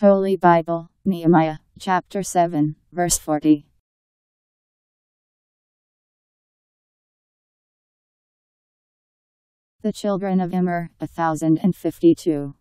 Holy Bible, Nehemiah, chapter 7, verse 40. The children of Immer, a thousand and fifty two.